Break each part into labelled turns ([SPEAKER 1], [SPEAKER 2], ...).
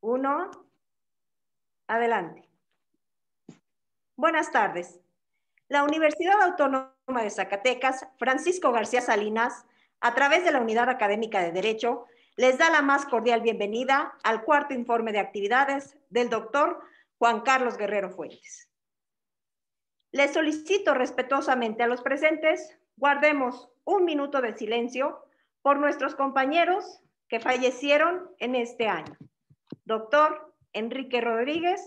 [SPEAKER 1] Uno. Adelante. Buenas tardes. La Universidad Autónoma de Zacatecas, Francisco García Salinas, a través de la Unidad Académica de Derecho, les da la más cordial bienvenida al cuarto informe de actividades del doctor Juan Carlos Guerrero Fuentes. Les solicito respetuosamente a los presentes, guardemos un minuto de silencio por nuestros compañeros que fallecieron en este año. Doctor Enrique Rodríguez,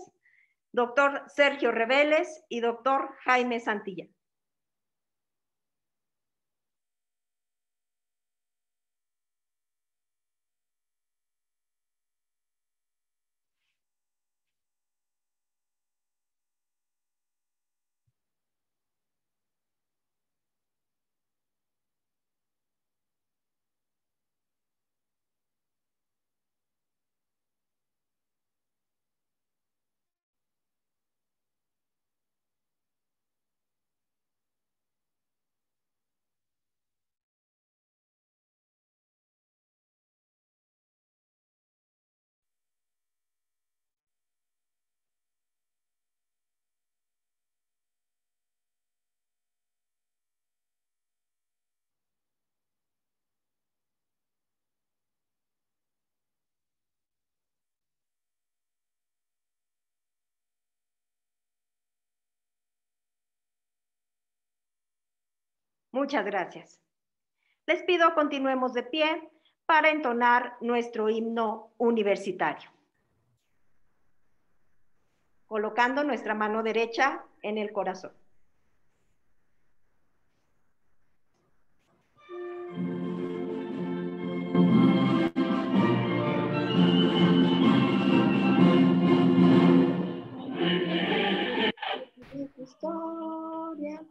[SPEAKER 1] doctor Sergio Reveles y doctor Jaime Santilla. Muchas gracias. Les pido continuemos de pie para entonar nuestro himno universitario. Colocando nuestra mano derecha en el corazón. Historia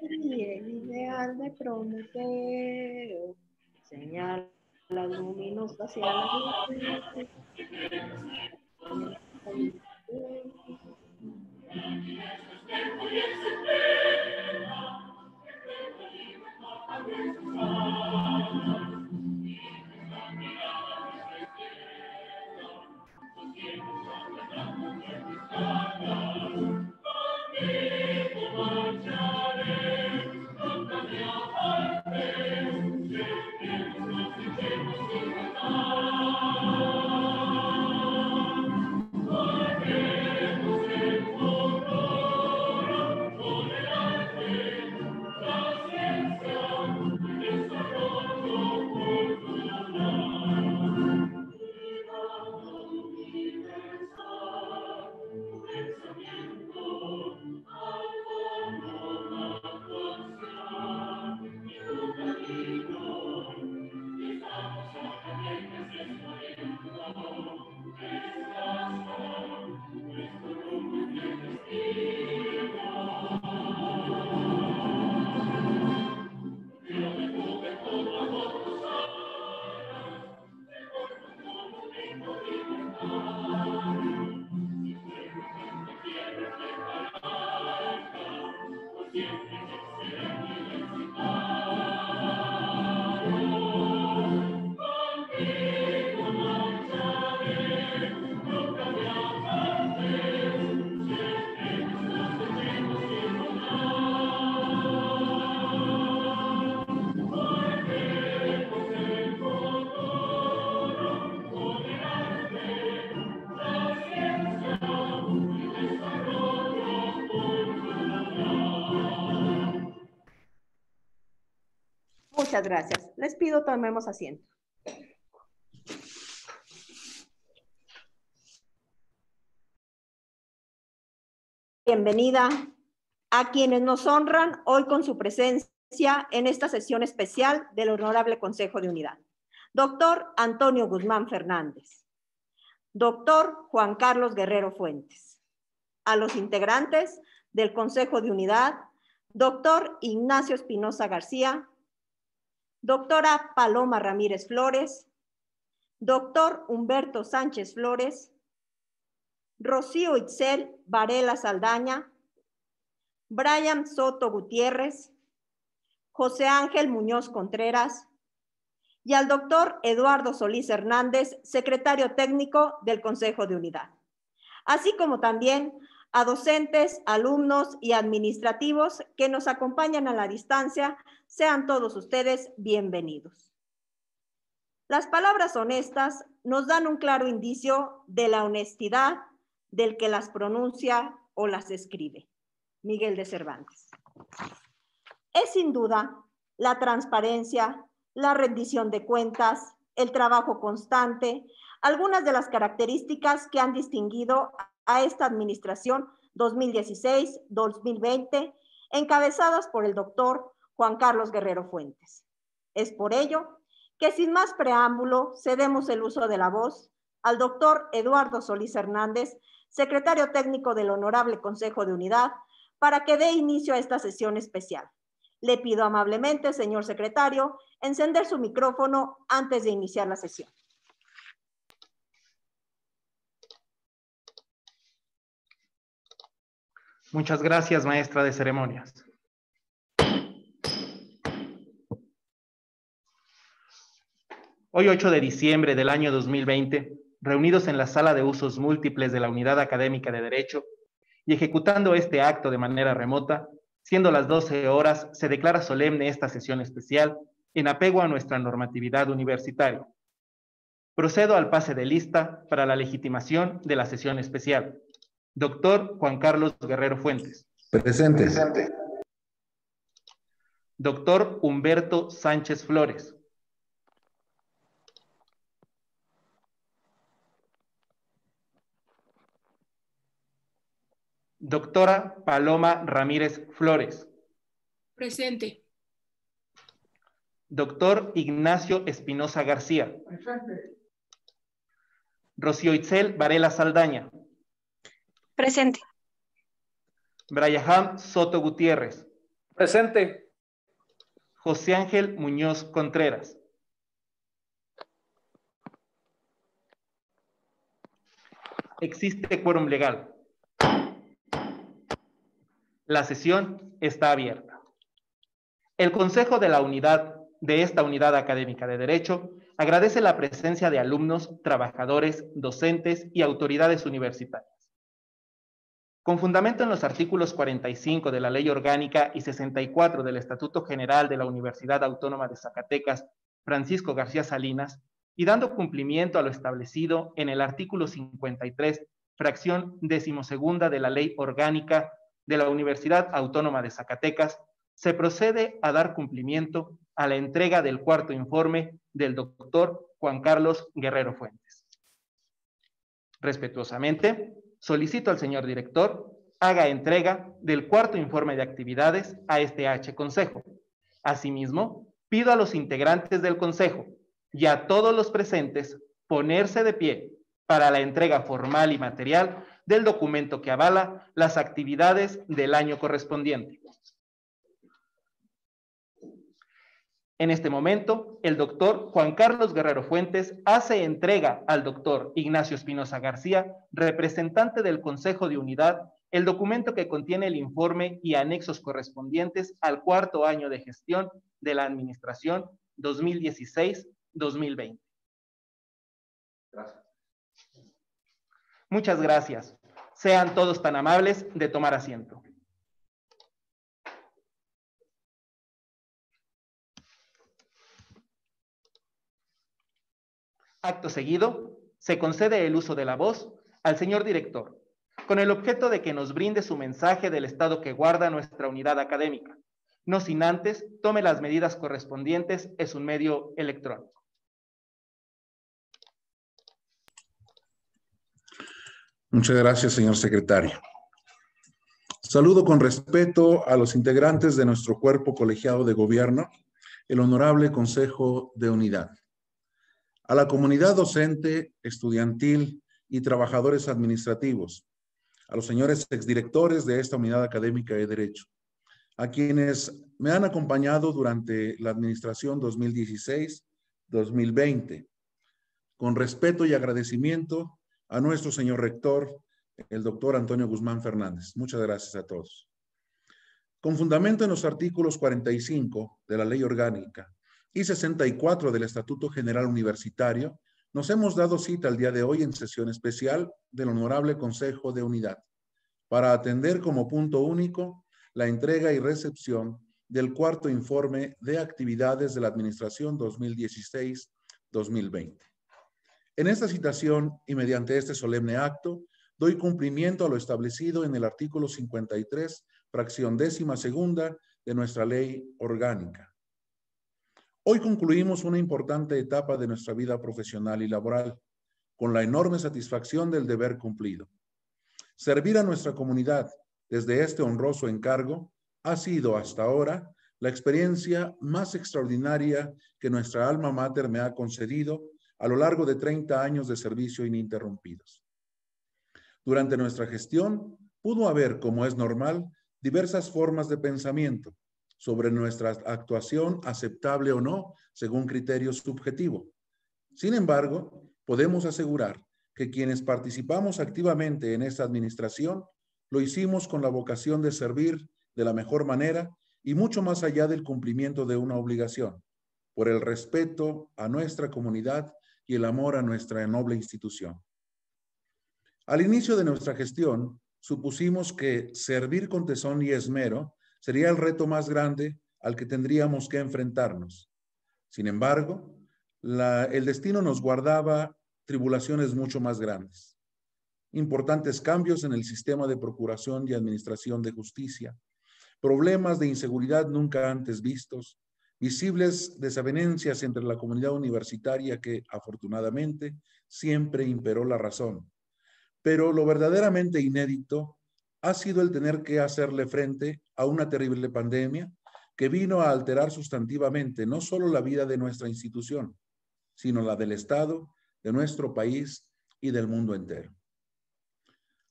[SPEAKER 1] y el ideal de Prometeo señala la luminosa hacia la luz. Muchas gracias. Les pido tomemos asiento. Bienvenida a quienes nos honran hoy con su presencia en esta sesión especial del Honorable Consejo de Unidad. Doctor Antonio Guzmán Fernández. Doctor Juan Carlos Guerrero Fuentes. A los integrantes del Consejo de Unidad, doctor Ignacio Espinosa García, doctora Paloma Ramírez Flores, doctor Humberto Sánchez Flores, Rocío Itzel Varela Saldaña, Brian Soto Gutiérrez, José Ángel Muñoz Contreras. Y al doctor Eduardo Solís Hernández, secretario técnico del Consejo de Unidad, así como también a docentes, alumnos y administrativos que nos acompañan a la distancia. Sean todos ustedes bienvenidos. Las palabras honestas nos dan un claro indicio de la honestidad del que las pronuncia o las escribe. Miguel de Cervantes. Es sin duda la transparencia, la rendición de cuentas, el trabajo constante, algunas de las características que han distinguido a esta administración 2016-2020, encabezadas por el doctor Juan Carlos Guerrero Fuentes. Es por ello que sin más preámbulo cedemos el uso de la voz al doctor Eduardo Solís Hernández, secretario técnico del Honorable Consejo de Unidad, para que dé inicio a esta sesión especial. Le pido amablemente, señor secretario, encender su micrófono antes de iniciar la sesión.
[SPEAKER 2] Muchas gracias, maestra de ceremonias. Hoy, 8 de diciembre del año 2020, reunidos en la sala de usos múltiples de la Unidad Académica de Derecho y ejecutando este acto de manera remota, siendo las 12 horas, se declara solemne esta sesión especial en apego a nuestra normatividad universitaria. Procedo al pase de lista para la legitimación de la sesión especial. Doctor Juan Carlos Guerrero Fuentes.
[SPEAKER 3] Presente. Presente.
[SPEAKER 2] Doctor Humberto Sánchez Flores. Doctora Paloma Ramírez Flores.
[SPEAKER 4] Presente.
[SPEAKER 2] Doctor Ignacio Espinosa García.
[SPEAKER 5] Presente.
[SPEAKER 2] Rocío Itzel Varela Saldaña.
[SPEAKER 6] Presente.
[SPEAKER 2] Brayaham Soto Gutiérrez.
[SPEAKER 5] Presente.
[SPEAKER 2] José Ángel Muñoz Contreras. Existe quórum legal. La sesión está abierta. El Consejo de la Unidad de esta Unidad Académica de Derecho agradece la presencia de alumnos, trabajadores, docentes y autoridades universitarias. Con fundamento en los artículos 45 de la Ley Orgánica y 64 del Estatuto General de la Universidad Autónoma de Zacatecas, Francisco García Salinas, y dando cumplimiento a lo establecido en el artículo 53, fracción decimosegunda de la Ley Orgánica de la Universidad Autónoma de Zacatecas, se procede a dar cumplimiento a la entrega del cuarto informe del doctor Juan Carlos Guerrero Fuentes. Respetuosamente, solicito al señor director haga entrega del cuarto informe de actividades a este H Consejo. Asimismo, pido a los integrantes del Consejo y a todos los presentes ponerse de pie para la entrega formal y material del documento que avala las actividades del año correspondiente. En este momento, el doctor Juan Carlos Guerrero Fuentes hace entrega al doctor Ignacio Espinosa García, representante del Consejo de Unidad, el documento que contiene el informe y anexos correspondientes al cuarto año de gestión de la Administración 2016-2020. Gracias. Muchas gracias. Sean todos tan amables de tomar asiento. Acto seguido, se concede el uso de la voz al señor director, con el objeto de que nos brinde su mensaje del estado que guarda nuestra unidad académica. No sin antes, tome las medidas correspondientes es un medio electrónico.
[SPEAKER 3] Muchas gracias, señor secretario. Saludo con respeto a los integrantes de nuestro cuerpo colegiado de gobierno, el Honorable Consejo de Unidad a la comunidad docente, estudiantil y trabajadores administrativos, a los señores exdirectores de esta unidad académica de Derecho, a quienes me han acompañado durante la administración 2016-2020. Con respeto y agradecimiento a nuestro señor rector, el doctor Antonio Guzmán Fernández. Muchas gracias a todos. Con fundamento en los artículos 45 de la Ley Orgánica y 64 del Estatuto General Universitario, nos hemos dado cita el día de hoy en sesión especial del Honorable Consejo de Unidad para atender como punto único la entrega y recepción del cuarto informe de actividades de la Administración 2016-2020. En esta citación y mediante este solemne acto, doy cumplimiento a lo establecido en el artículo 53, fracción décima segunda de nuestra ley orgánica. Hoy concluimos una importante etapa de nuestra vida profesional y laboral, con la enorme satisfacción del deber cumplido. Servir a nuestra comunidad desde este honroso encargo ha sido hasta ahora la experiencia más extraordinaria que nuestra alma mater me ha concedido a lo largo de 30 años de servicio ininterrumpidos. Durante nuestra gestión pudo haber, como es normal, diversas formas de pensamiento, sobre nuestra actuación aceptable o no según criterio subjetivo. Sin embargo, podemos asegurar que quienes participamos activamente en esta administración lo hicimos con la vocación de servir de la mejor manera y mucho más allá del cumplimiento de una obligación, por el respeto a nuestra comunidad y el amor a nuestra noble institución. Al inicio de nuestra gestión, supusimos que servir con tesón y esmero sería el reto más grande al que tendríamos que enfrentarnos. Sin embargo, el destino nos guardaba tribulaciones mucho más grandes. Importantes cambios en el sistema de procuración y administración de justicia, problemas de inseguridad nunca antes vistos, visibles desavenencias entre la comunidad universitaria que afortunadamente siempre imperó la razón. Pero lo verdaderamente inédito ha sido el tener que hacerle frente a una terrible pandemia que vino a alterar sustantivamente no solo la vida de nuestra institución, sino la del Estado, de nuestro país y del mundo entero.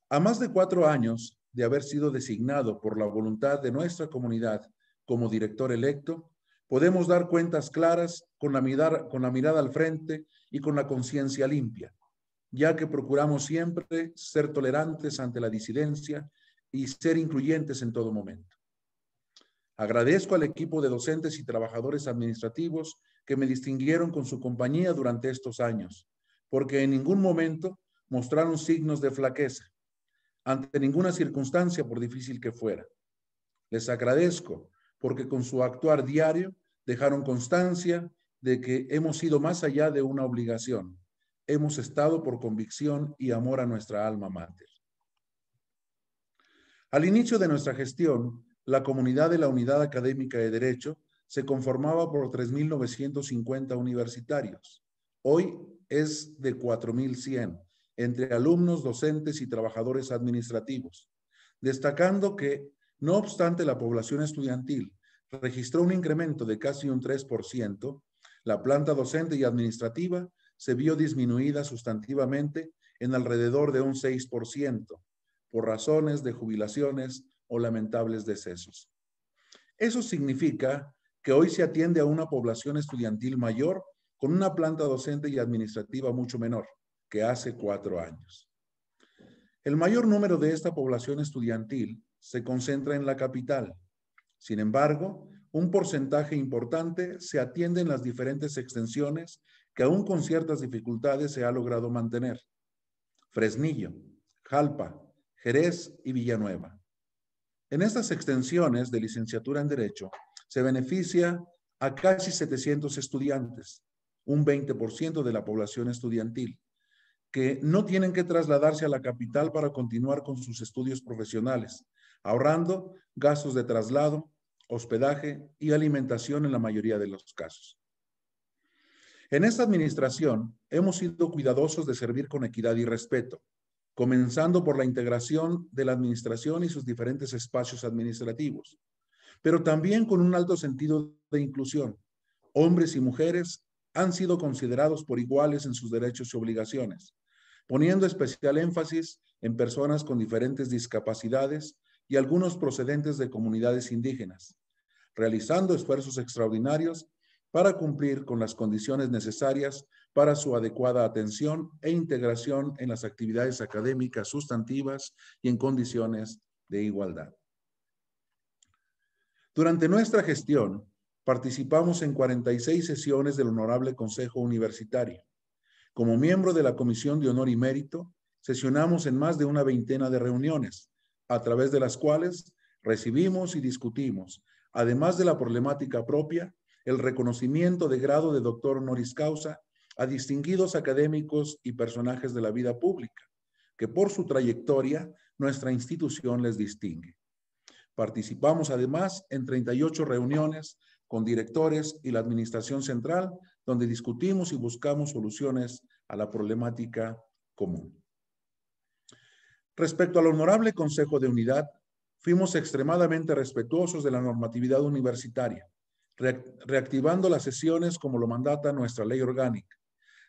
[SPEAKER 3] A más de cuatro años de haber sido designado por la voluntad de nuestra comunidad como director electo, podemos dar cuentas claras con la, mirada, con la mirada al frente y con la conciencia limpia, ya que procuramos siempre ser tolerantes ante la disidencia y ser incluyentes en todo momento. Agradezco al equipo de docentes y trabajadores administrativos que me distinguieron con su compañía durante estos años, porque en ningún momento mostraron signos de flaqueza ante ninguna circunstancia, por difícil que fuera. Les agradezco porque con su actuar diario dejaron constancia de que hemos ido más allá de una obligación. Hemos estado por convicción y amor a nuestra alma mater. Al inicio de nuestra gestión, la comunidad de la Unidad Académica de Derecho se conformaba por 3.950 universitarios. Hoy es de 4.100, entre alumnos, docentes y trabajadores administrativos, destacando que, no obstante la población estudiantil registró un incremento de casi un 3%, la planta docente y administrativa se vio disminuida sustantivamente en alrededor de un 6%, por razones de jubilaciones o lamentables decesos. Eso significa que hoy se atiende a una población estudiantil mayor con una planta docente y administrativa mucho menor que hace cuatro años. El mayor número de esta población estudiantil se concentra en la capital. Sin embargo, un porcentaje importante se atiende en las diferentes extensiones que aún con ciertas dificultades se ha logrado mantener. Fresnillo, Jalpa, Jerez y Villanueva. En estas extensiones de licenciatura en Derecho se beneficia a casi 700 estudiantes, un 20% de la población estudiantil, que no tienen que trasladarse a la capital para continuar con sus estudios profesionales, ahorrando gastos de traslado, hospedaje y alimentación en la mayoría de los casos. En esta administración hemos sido cuidadosos de servir con equidad y respeto, comenzando por la integración de la administración y sus diferentes espacios administrativos, pero también con un alto sentido de inclusión. Hombres y mujeres han sido considerados por iguales en sus derechos y obligaciones, poniendo especial énfasis en personas con diferentes discapacidades y algunos procedentes de comunidades indígenas, realizando esfuerzos extraordinarios para cumplir con las condiciones necesarias para su adecuada atención e integración en las actividades académicas sustantivas y en condiciones de igualdad. Durante nuestra gestión, participamos en 46 sesiones del Honorable Consejo Universitario. Como miembro de la Comisión de Honor y Mérito, sesionamos en más de una veintena de reuniones, a través de las cuales recibimos y discutimos, además de la problemática propia, el reconocimiento de grado de doctor honoris causa a distinguidos académicos y personajes de la vida pública, que por su trayectoria nuestra institución les distingue. Participamos además en 38 reuniones con directores y la Administración Central, donde discutimos y buscamos soluciones a la problemática común. Respecto al Honorable Consejo de Unidad, fuimos extremadamente respetuosos de la normatividad universitaria, reactivando las sesiones como lo mandata nuestra ley orgánica.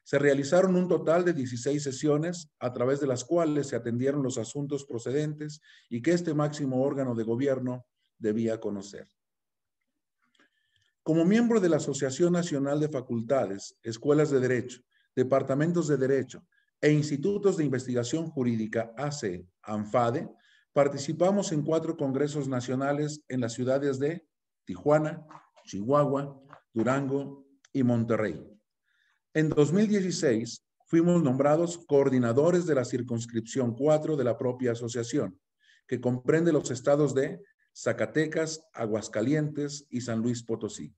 [SPEAKER 3] Se realizaron un total de 16 sesiones a través de las cuales se atendieron los asuntos procedentes y que este máximo órgano de gobierno debía conocer. Como miembro de la Asociación Nacional de Facultades, Escuelas de Derecho, Departamentos de Derecho e Institutos de Investigación Jurídica, AC, ANFADE, participamos en cuatro congresos nacionales en las ciudades de Tijuana, Chihuahua, Durango y Monterrey. En 2016 fuimos nombrados coordinadores de la circunscripción 4 de la propia asociación, que comprende los estados de Zacatecas, Aguascalientes y San Luis Potosí.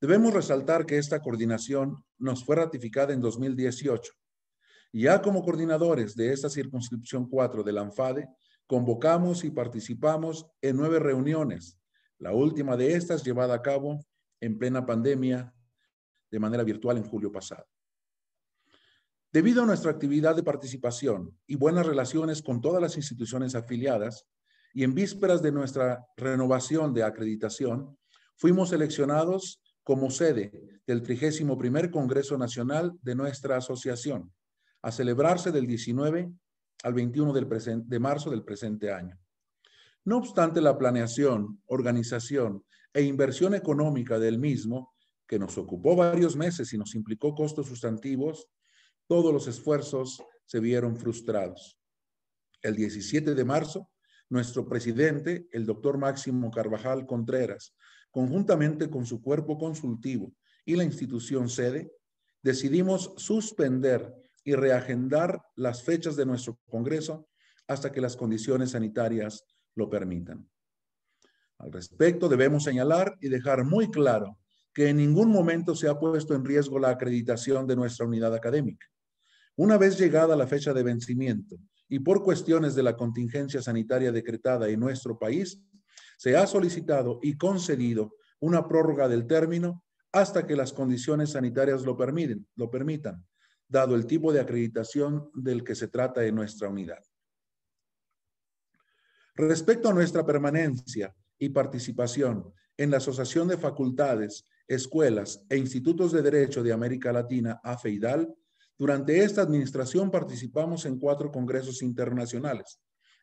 [SPEAKER 3] Debemos resaltar que esta coordinación nos fue ratificada en 2018 ya como coordinadores de esta circunscripción 4 de la ANFADE, convocamos y participamos en nueve reuniones, la última de estas llevada a cabo en plena pandemia de manera virtual en julio pasado. Debido a nuestra actividad de participación y buenas relaciones con todas las instituciones afiliadas, y en vísperas de nuestra renovación de acreditación, fuimos seleccionados como sede del 31 Congreso Nacional de nuestra asociación, a celebrarse del 19 al 21 del de marzo del presente año. No obstante, la planeación, organización e inversión económica del mismo, que nos ocupó varios meses y nos implicó costos sustantivos, todos los esfuerzos se vieron frustrados. El 17 de marzo, nuestro presidente, el doctor Máximo Carvajal Contreras, conjuntamente con su cuerpo consultivo y la institución sede, decidimos suspender y reagendar las fechas de nuestro Congreso hasta que las condiciones sanitarias lo permitan. Al respecto, debemos señalar y dejar muy claro que en ningún momento se ha puesto en riesgo la acreditación de nuestra unidad académica. Una vez llegada la fecha de vencimiento y por cuestiones de la contingencia sanitaria decretada en nuestro país, se ha solicitado y concedido una prórroga del término hasta que las condiciones sanitarias lo, permiten, lo permitan, dado el tipo de acreditación del que se trata en nuestra unidad. Respecto a nuestra permanencia y participación en la Asociación de Facultades, Escuelas e Institutos de Derecho de América Latina, AFEIDAL, durante esta administración participamos en cuatro congresos internacionales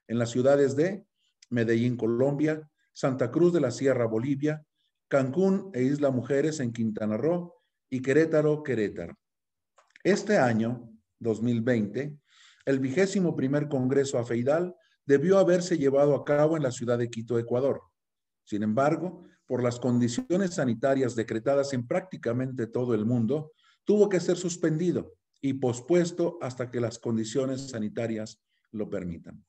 [SPEAKER 3] en las ciudades de Medellín, Colombia, Santa Cruz de la Sierra, Bolivia, Cancún e Isla Mujeres en Quintana Roo y Querétaro, Querétaro. Este año, 2020, el vigésimo primer Congreso AFEIDAL debió haberse llevado a cabo en la ciudad de Quito, Ecuador. Sin embargo, por las condiciones sanitarias decretadas en prácticamente todo el mundo, tuvo que ser suspendido y pospuesto hasta que las condiciones sanitarias lo permitan.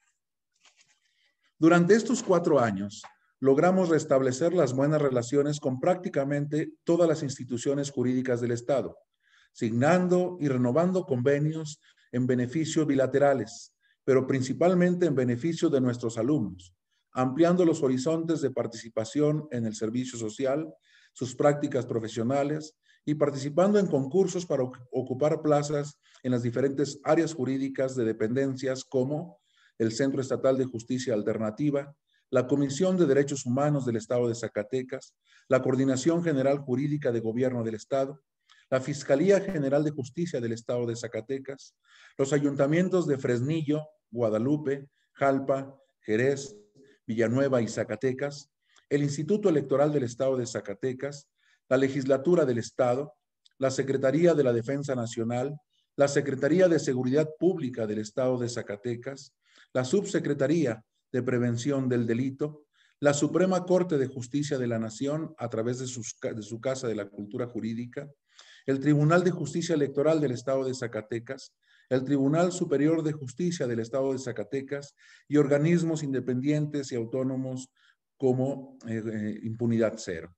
[SPEAKER 3] Durante estos cuatro años, logramos restablecer las buenas relaciones con prácticamente todas las instituciones jurídicas del Estado, signando y renovando convenios en beneficio bilaterales, pero principalmente en beneficio de nuestros alumnos, ampliando los horizontes de participación en el servicio social, sus prácticas profesionales y participando en concursos para ocupar plazas en las diferentes áreas jurídicas de dependencias como el Centro Estatal de Justicia Alternativa, la Comisión de Derechos Humanos del Estado de Zacatecas, la Coordinación General Jurídica de Gobierno del Estado, la Fiscalía General de Justicia del Estado de Zacatecas, los ayuntamientos de Fresnillo, Guadalupe, Jalpa, Jerez, Villanueva y Zacatecas, el Instituto Electoral del Estado de Zacatecas, la Legislatura del Estado, la Secretaría de la Defensa Nacional, la Secretaría de Seguridad Pública del Estado de Zacatecas, la Subsecretaría de Prevención del Delito, la Suprema Corte de Justicia de la Nación, a través de, de su Casa de la Cultura Jurídica, el Tribunal de Justicia Electoral del Estado de Zacatecas, el Tribunal Superior de Justicia del Estado de Zacatecas y organismos independientes y autónomos como eh, eh, Impunidad Cero.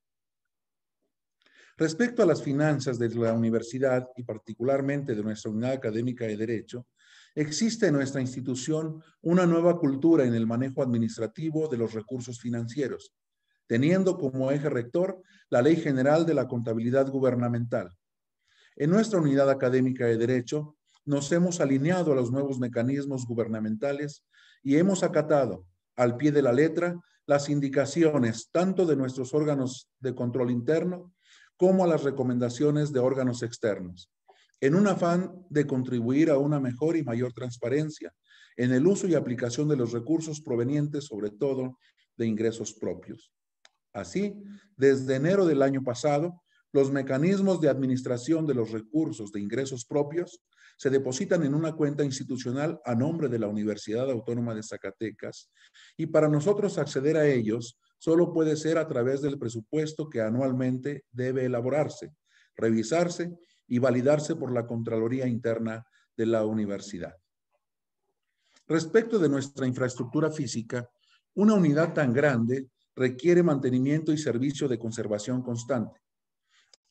[SPEAKER 3] Respecto a las finanzas de la universidad y particularmente de nuestra unidad académica de Derecho, existe en nuestra institución una nueva cultura en el manejo administrativo de los recursos financieros, teniendo como eje rector la Ley General de la Contabilidad Gubernamental. En nuestra unidad académica de Derecho nos hemos alineado a los nuevos mecanismos gubernamentales y hemos acatado al pie de la letra las indicaciones tanto de nuestros órganos de control interno como a las recomendaciones de órganos externos, en un afán de contribuir a una mejor y mayor transparencia en el uso y aplicación de los recursos provenientes sobre todo de ingresos propios. Así, desde enero del año pasado, los mecanismos de administración de los recursos de ingresos propios se depositan en una cuenta institucional a nombre de la Universidad Autónoma de Zacatecas y para nosotros acceder a ellos solo puede ser a través del presupuesto que anualmente debe elaborarse, revisarse y validarse por la Contraloría Interna de la universidad. Respecto de nuestra infraestructura física, una unidad tan grande requiere mantenimiento y servicio de conservación constante.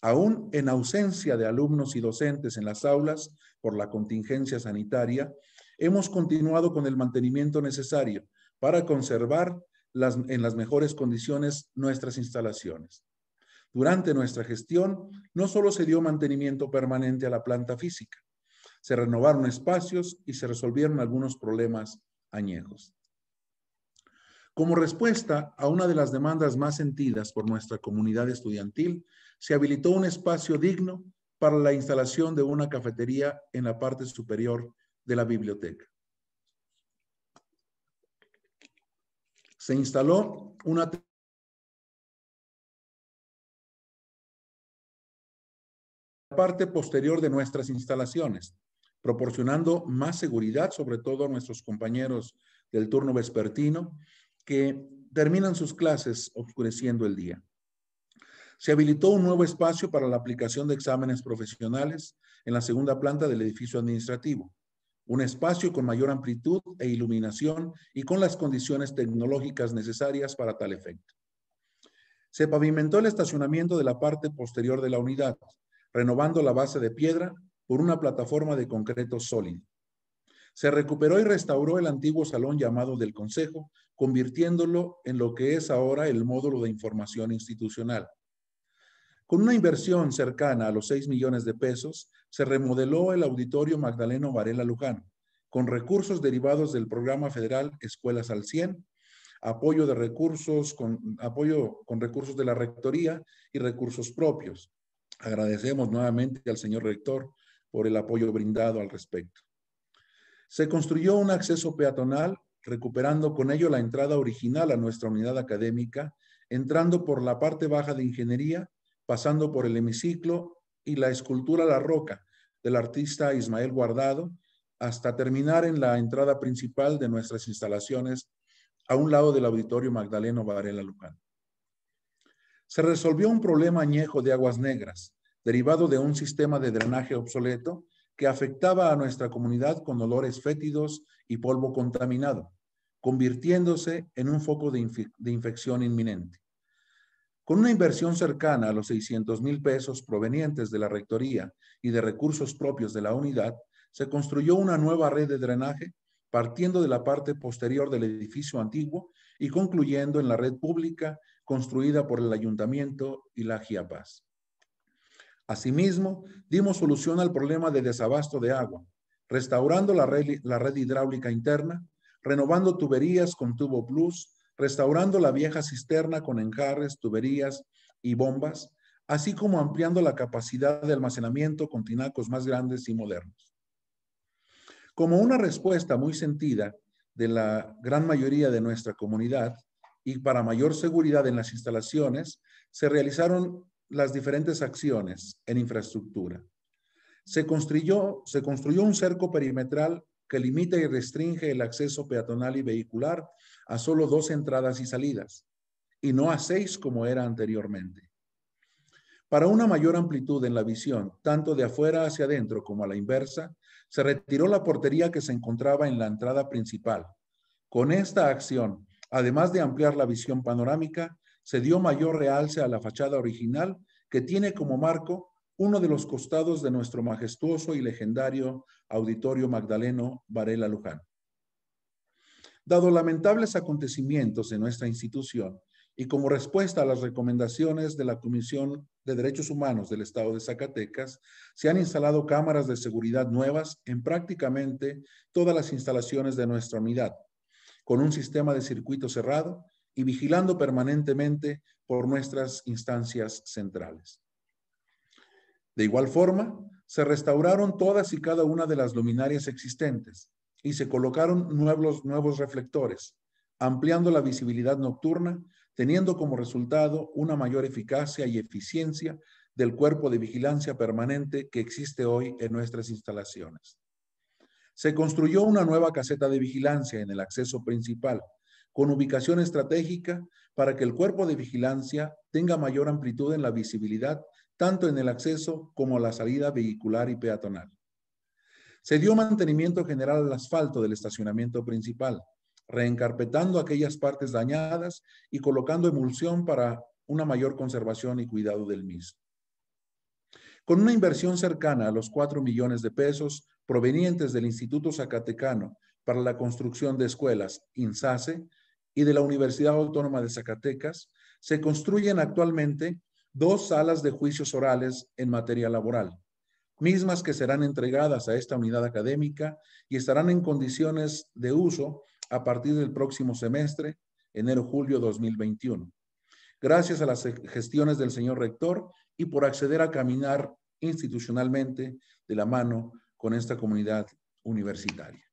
[SPEAKER 3] Aún en ausencia de alumnos y docentes en las aulas por la contingencia sanitaria, hemos continuado con el mantenimiento necesario para conservar en las mejores condiciones nuestras instalaciones. Durante nuestra gestión, no solo se dio mantenimiento permanente a la planta física, se renovaron espacios y se resolvieron algunos problemas añejos. Como respuesta a una de las demandas más sentidas por nuestra comunidad estudiantil, se habilitó un espacio digno para la instalación de una cafetería en la parte superior de la biblioteca. se instaló una parte posterior de nuestras instalaciones, proporcionando más seguridad, sobre todo a nuestros compañeros del turno vespertino, que terminan sus clases oscureciendo el día. Se habilitó un nuevo espacio para la aplicación de exámenes profesionales en la segunda planta del edificio administrativo un espacio con mayor amplitud e iluminación y con las condiciones tecnológicas necesarias para tal efecto. Se pavimentó el estacionamiento de la parte posterior de la unidad, renovando la base de piedra por una plataforma de concreto sólido. Se recuperó y restauró el antiguo salón llamado del Consejo, convirtiéndolo en lo que es ahora el módulo de información institucional. Con una inversión cercana a los 6 millones de pesos, se remodeló el auditorio Magdaleno Varela Luján, con recursos derivados del programa federal Escuelas al 100, apoyo de recursos con apoyo con recursos de la rectoría y recursos propios. Agradecemos nuevamente al señor rector por el apoyo brindado al respecto. Se construyó un acceso peatonal, recuperando con ello la entrada original a nuestra unidad académica, entrando por la parte baja de ingeniería pasando por el hemiciclo y la escultura La Roca del artista Ismael Guardado, hasta terminar en la entrada principal de nuestras instalaciones a un lado del auditorio Magdaleno Varela Luján. Se resolvió un problema añejo de aguas negras, derivado de un sistema de drenaje obsoleto que afectaba a nuestra comunidad con olores fétidos y polvo contaminado, convirtiéndose en un foco de, infección inminente. Con una inversión cercana a los 600 mil pesos provenientes de la Rectoría y de recursos propios de la unidad, se construyó una nueva red de drenaje partiendo de la parte posterior del edificio antiguo y concluyendo en la red pública construida por el ayuntamiento y la GIAPAS. Asimismo, dimos solución al problema de desabasto de agua, restaurando la red, hidráulica interna, renovando tuberías con tubo plus restaurando la vieja cisterna con enjarres, tuberías y bombas, así como ampliando la capacidad de almacenamiento con tinacos más grandes y modernos. Como una respuesta muy sentida de la gran mayoría de nuestra comunidad y para mayor seguridad en las instalaciones, se realizaron las diferentes acciones en infraestructura. Se construyó, se construyó un cerco perimetral que limita y restringe el acceso peatonal y vehicular a solo dos entradas y salidas, y no a seis como era anteriormente. Para una mayor amplitud en la visión, tanto de afuera hacia adentro como a la inversa, se retiró la portería que se encontraba en la entrada principal. Con esta acción, además de ampliar la visión panorámica, se dio mayor realce a la fachada original que tiene como marco uno de los costados de nuestro majestuoso y legendario Auditorio Magdaleno Varela Luján. Dado lamentables acontecimientos en nuestra institución y como respuesta a las recomendaciones de la Comisión de Derechos Humanos del Estado de Zacatecas, se han instalado cámaras de seguridad nuevas en prácticamente todas las instalaciones de nuestra unidad, con un sistema de circuito cerrado y vigilando permanentemente por nuestras instancias centrales. De igual forma, se restauraron todas y cada una de las luminarias existentes y se colocaron nuevos, nuevos reflectores, ampliando la visibilidad nocturna, teniendo como resultado una mayor eficacia y eficiencia del cuerpo de vigilancia permanente que existe hoy en nuestras instalaciones. Se construyó una nueva caseta de vigilancia en el acceso principal, con ubicación estratégica para que el cuerpo de vigilancia tenga mayor amplitud en la visibilidad tanto en el acceso como la salida vehicular y peatonal. Se dio mantenimiento general al asfalto del estacionamiento principal, reencarpetando aquellas partes dañadas y colocando emulsión para una mayor conservación y cuidado del mismo. Con una inversión cercana a los 4 millones de pesos provenientes del Instituto Zacatecano para la construcción de escuelas, INSACE, y de la Universidad Autónoma de Zacatecas, se construyen actualmente dos salas de juicios orales en materia laboral, mismas que serán entregadas a esta unidad académica y estarán en condiciones de uso a partir del próximo semestre, enero-julio 2021. Gracias a las gestiones del señor rector y por acceder a caminar institucionalmente de la mano con esta comunidad universitaria.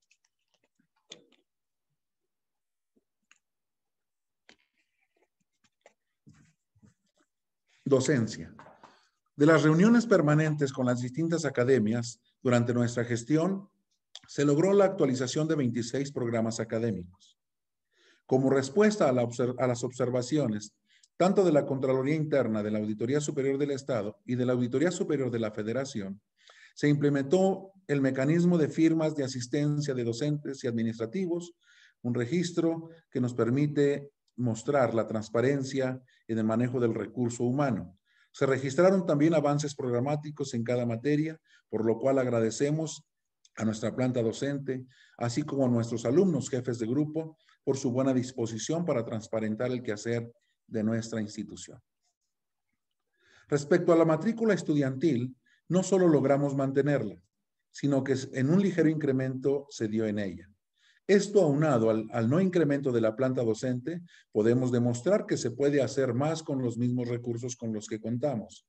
[SPEAKER 3] Docencia. De las reuniones permanentes con las distintas academias durante nuestra gestión, se logró la actualización de 26 programas académicos. Como respuesta a, las observaciones tanto de la Contraloría Interna de la Auditoría Superior del Estado y de la Auditoría Superior de la Federación, se implementó el mecanismo de firmas de asistencia de docentes y administrativos, un registro que nos permite mostrar la transparencia en el manejo del recurso humano. Se registraron también avances programáticos en cada materia, por lo cual agradecemos a nuestra planta docente, así como a nuestros alumnos jefes de grupo, por su buena disposición para transparentar el quehacer de nuestra institución. Respecto a la matrícula estudiantil, no solo logramos mantenerla, sino que en un ligero incremento se dio en ella. Esto aunado al, al, no incremento de la planta docente, podemos demostrar que se puede hacer más con los mismos recursos con los que contamos.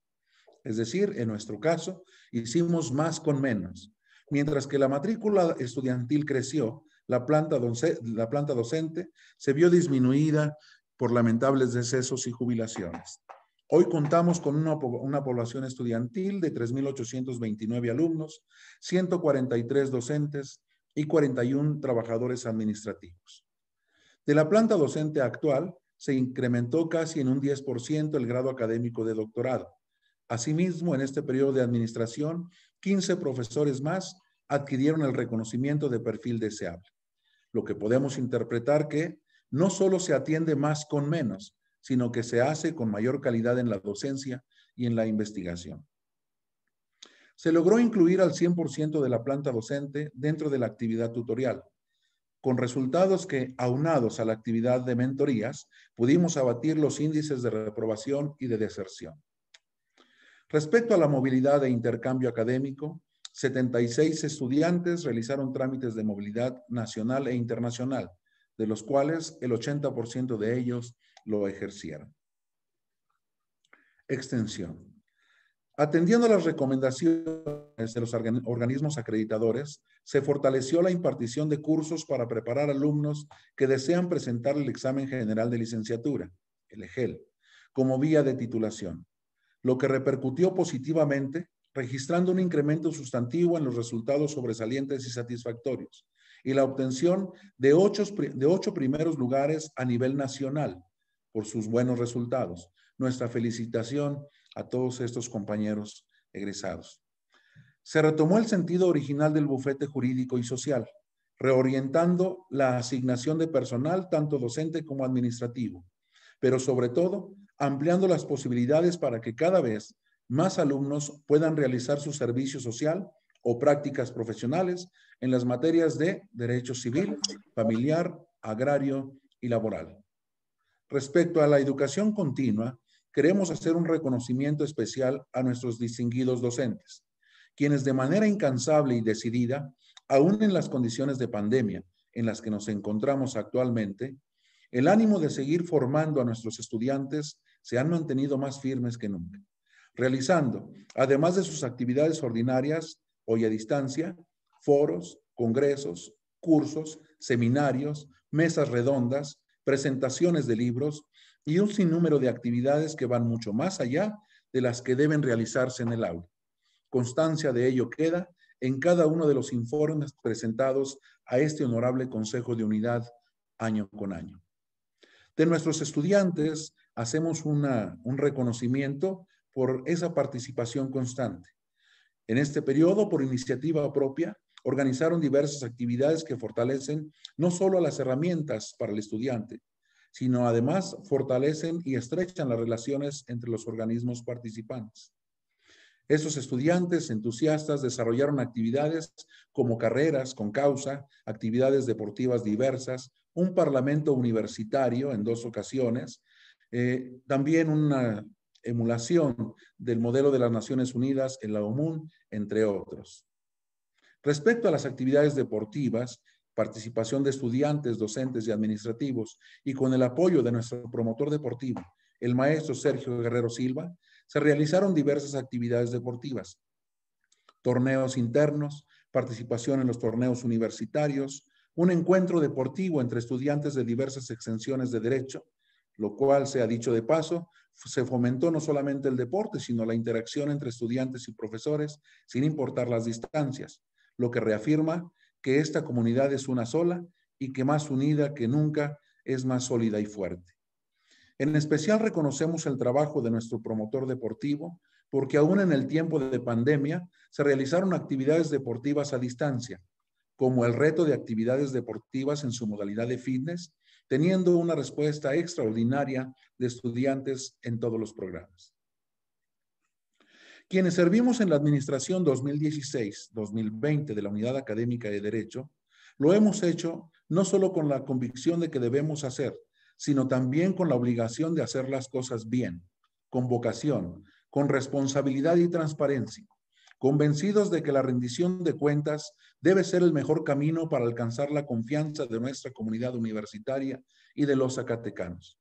[SPEAKER 3] Es decir, en nuestro caso, hicimos más con menos. Mientras que la matrícula estudiantil creció, la planta, la planta docente se vio disminuida por lamentables decesos y jubilaciones. Hoy contamos con una, una población estudiantil de 3.829 alumnos, 143 docentes, y 41 trabajadores administrativos. De la planta docente actual, se incrementó casi en un 10% el grado académico de doctorado. Asimismo, en este periodo de administración, 15 profesores más adquirieron el reconocimiento de perfil deseable, lo que podemos interpretar que no solo se atiende más con menos, sino que se hace con mayor calidad en la docencia y en la investigación. Se logró incluir al 100% de la planta docente dentro de la actividad tutorial, con resultados que, aunados a la actividad de mentorías, pudimos abatir los índices de reprobación y de deserción. Respecto a la movilidad e intercambio académico, 76 estudiantes realizaron trámites de movilidad nacional e internacional, de los cuales el 80% de ellos lo ejercieron. Extensión. Atendiendo a las recomendaciones de los organismos acreditadores, se fortaleció la impartición de cursos para preparar alumnos que desean presentar el examen general de licenciatura, el EGEL, como vía de titulación, lo que repercutió positivamente, registrando un incremento sustantivo en los resultados sobresalientes y satisfactorios, y la obtención de ocho, de ocho primeros lugares a nivel nacional, por sus buenos resultados. Nuestra felicitación a todos estos compañeros egresados. Se retomó el sentido original del bufete jurídico y social, reorientando la asignación de personal, tanto docente como administrativo, pero sobre todo ampliando las posibilidades para que cada vez más alumnos puedan realizar su servicio social o prácticas profesionales en las materias de derecho civil, familiar, agrario y laboral. Respecto a la educación continua, queremos hacer un reconocimiento especial a nuestros distinguidos docentes, quienes de manera incansable y decidida, aún en las condiciones de pandemia en las que nos encontramos actualmente, el ánimo de seguir formando a nuestros estudiantes se han mantenido más firmes que nunca, realizando, además de sus actividades ordinarias, hoy a distancia, foros, congresos, cursos, seminarios, mesas redondas, presentaciones de libros y un sinnúmero de actividades que van mucho más allá de las que deben realizarse en el aula. Constancia de ello queda en cada uno de los informes presentados a este honorable Consejo de Unidad año con año. De nuestros estudiantes hacemos un reconocimiento por esa participación constante. En este periodo, por iniciativa propia, organizaron diversas actividades que fortalecen no solo las herramientas para el estudiante, sino además fortalecen y estrechan las relaciones entre los organismos participantes. Estos estudiantes entusiastas desarrollaron actividades como carreras con causa, actividades deportivas diversas, un parlamento universitario en dos ocasiones, eh, también una emulación del modelo de las Naciones Unidas en la OMUN, entre otros. Respecto a las actividades deportivas, participación de estudiantes, docentes y administrativos, y con el apoyo de nuestro promotor deportivo, el maestro Sergio Guerrero Silva, se realizaron diversas actividades deportivas, torneos internos, participación en los torneos universitarios, un encuentro deportivo entre estudiantes de diversas extensiones de derecho, lo cual, se ha dicho de paso, se fomentó no solamente el deporte, sino la interacción entre estudiantes y profesores, sin importar las distancias, lo que reafirma que esta comunidad es una sola y que más unida que nunca es más sólida y fuerte. En especial reconocemos el trabajo de nuestro promotor deportivo, porque aún en el tiempo de pandemia se realizaron actividades deportivas a distancia, como el reto de actividades deportivas en su modalidad de fitness, teniendo una respuesta extraordinaria de estudiantes en todos los programas. Quienes servimos en la administración 2016-2020 de la Unidad Académica de Derecho, lo hemos hecho no solo con la convicción de que debemos hacer, sino también con la obligación de hacer las cosas bien, con vocación, con responsabilidad y transparencia, convencidos de que la rendición de cuentas debe ser el mejor camino para alcanzar la confianza de nuestra comunidad universitaria y de los zacatecanos.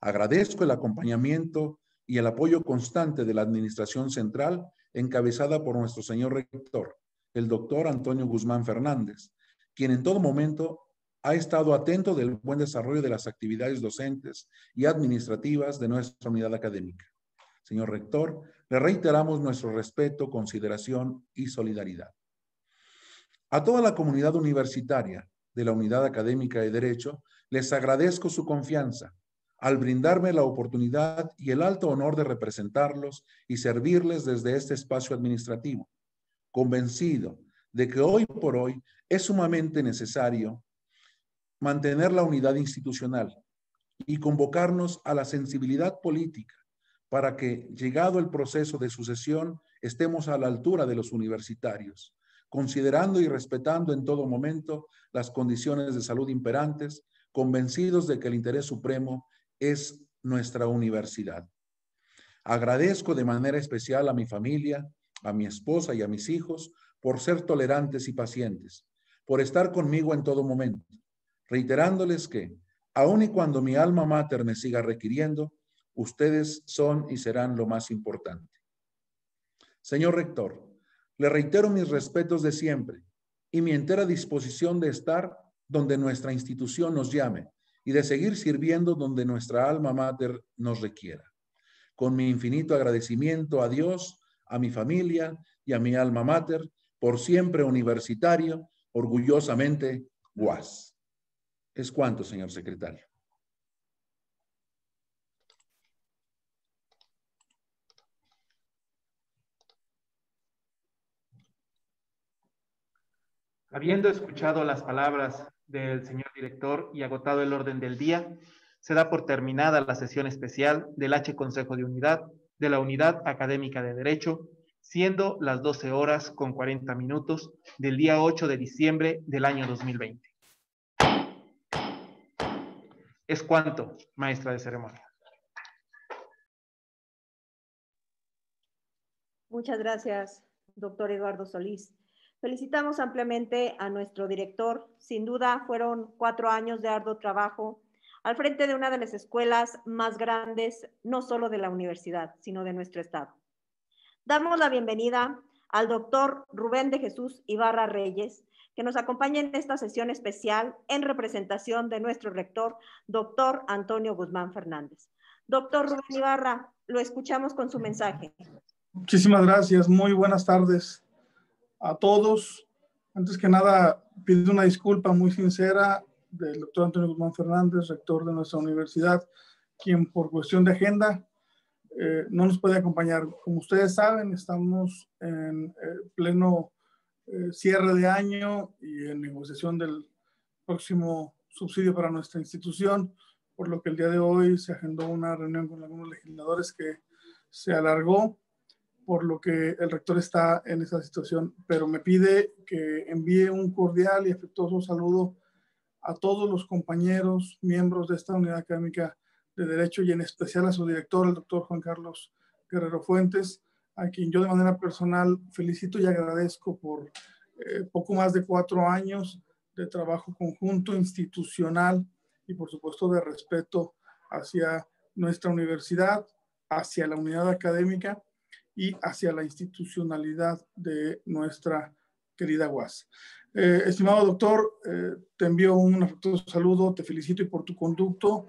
[SPEAKER 3] Agradezco el acompañamiento y el apoyo constante de la Administración Central encabezada por nuestro señor rector, el doctor Antonio Guzmán Fernández, quien en todo momento ha estado atento del buen desarrollo de las actividades docentes y administrativas de nuestra unidad académica. Señor rector, le reiteramos nuestro respeto, consideración y solidaridad. A toda la comunidad universitaria de la Unidad Académica de Derecho, les agradezco su confianza al brindarme la oportunidad y el alto honor de representarlos y servirles desde este espacio administrativo, convencido de que hoy por hoy es sumamente necesario mantener la unidad institucional y convocarnos a la sensibilidad política para que, llegado el proceso de sucesión, estemos a la altura de los universitarios, considerando y respetando en todo momento las condiciones de salud imperantes, convencidos de que el interés supremo es nuestra universidad. Agradezco de manera especial a mi familia, a mi esposa y a mis hijos por ser tolerantes y pacientes, por estar conmigo en todo momento, reiterándoles que, aun y cuando mi alma mater me siga requiriendo, Ustedes son y serán lo más importante. Señor rector, le reitero mis respetos de siempre y mi entera disposición de estar donde nuestra institución nos llame y de seguir sirviendo donde nuestra alma mater nos requiera. Con mi infinito agradecimiento a Dios, a mi familia y a mi alma mater, por siempre universitario, orgullosamente UAS. ¿Es cuánto, señor secretario?
[SPEAKER 2] Habiendo escuchado las palabras del señor director y agotado el orden del día, se da por terminada la sesión especial del H Consejo de Unidad de la Unidad Académica de Derecho, siendo las 12 horas con 40 minutos del día 8 de diciembre del año 2020. Es cuanto, maestra de ceremonia.
[SPEAKER 1] Muchas gracias, doctor Eduardo Solís. Felicitamos ampliamente a nuestro director. Sin duda, fueron cuatro años de arduo trabajo al frente de una de las escuelas más grandes, no solo de la universidad, sino de nuestro estado. Damos la bienvenida al doctor Rubén de Jesús Ibarra Reyes, que nos acompaña en esta sesión especial en representación de nuestro rector, doctor Antonio Guzmán Fernández. Doctor Rubén Ibarra, lo escuchamos con su mensaje.
[SPEAKER 7] Muchísimas gracias. Muy buenas tardes a todos. Antes que nada, pido una disculpa muy sincera del doctor Antonio Guzmán Fernández, rector de nuestra universidad, quien por cuestión de agenda eh, no nos puede acompañar. Como ustedes saben, estamos en eh, pleno eh, cierre de año y en negociación del próximo subsidio para nuestra institución, por lo que el día de hoy se agendó una reunión con algunos legisladores que se alargó por lo que el rector está en esa situación, pero me pide que envíe un cordial y afectuoso saludo a todos los compañeros, miembros de esta unidad académica de Derecho y en especial a su director, el doctor Juan Carlos Guerrero Fuentes, a quien yo de manera personal felicito y agradezco por eh, poco más de cuatro años de trabajo conjunto, institucional y por supuesto de respeto hacia nuestra universidad, hacia la unidad académica y hacia la institucionalidad de nuestra querida UAS. Eh, estimado doctor, eh, te envío un afectuoso saludo, te felicito y por tu conducto.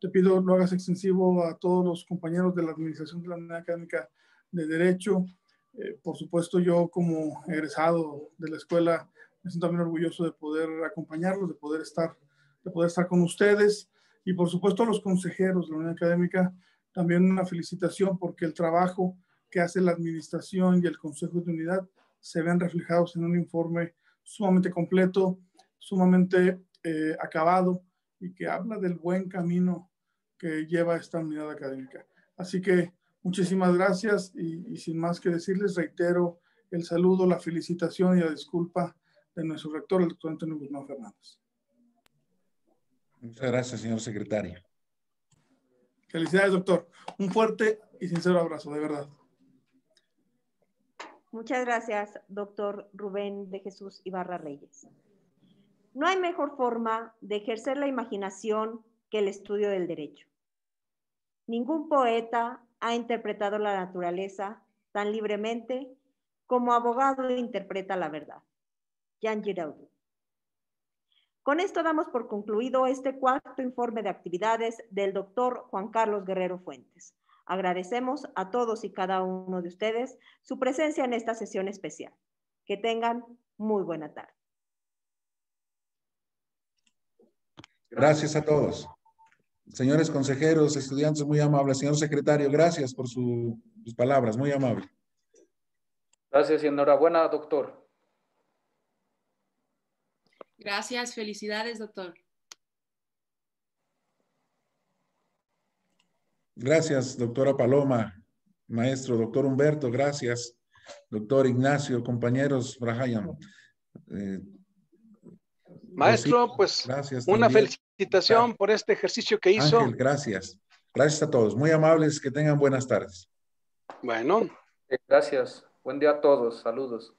[SPEAKER 7] Te pido lo hagas extensivo a todos los compañeros de la Administración de la Unidad Académica de Derecho. Eh, por supuesto, yo como egresado de la escuela me siento también orgulloso de poder acompañarlos, de poder estar, de poder estar con ustedes. Y por supuesto a los consejeros de la Unidad Académica, también una felicitación porque el trabajo que hace la administración y el Consejo de Unidad se ven reflejados en un informe sumamente completo, sumamente eh, acabado y que habla del buen camino que lleva esta unidad académica. Así que muchísimas gracias y, sin más que decirles, reitero el saludo, la felicitación y la disculpa de nuestro rector, el doctor Antonio Guzmán Fernández.
[SPEAKER 3] Muchas gracias, señor secretario.
[SPEAKER 7] Felicidades, doctor. Un fuerte y sincero abrazo, de verdad.
[SPEAKER 1] Muchas gracias, doctor Rubén de Jesús Ibarra Reyes. No hay mejor forma de ejercer la imaginación que el estudio del derecho. Ningún poeta ha interpretado la naturaleza tan libremente como abogado interpreta la verdad. Jean Giraudoux. Con esto damos por concluido este cuarto informe de actividades del doctor Juan Carlos Guerrero Fuentes. Agradecemos a todos y cada uno de ustedes su presencia en esta sesión especial. Que tengan muy buena tarde.
[SPEAKER 3] Gracias a todos. Señores consejeros, estudiantes, muy amables. Señor secretario, gracias por sus palabras, muy amable.
[SPEAKER 5] Gracias y enhorabuena, doctor.
[SPEAKER 4] Gracias, felicidades, doctor.
[SPEAKER 3] Gracias, doctora Paloma, maestro, doctor Humberto, gracias, doctor Ignacio, compañeros, Brian.
[SPEAKER 8] Eh, maestro, pues gracias una felicitación por este ejercicio que hizo.
[SPEAKER 3] Ángel, gracias. Gracias a todos. Muy amables, que tengan buenas tardes.
[SPEAKER 8] Bueno.
[SPEAKER 5] Gracias. Buen día a todos. Saludos.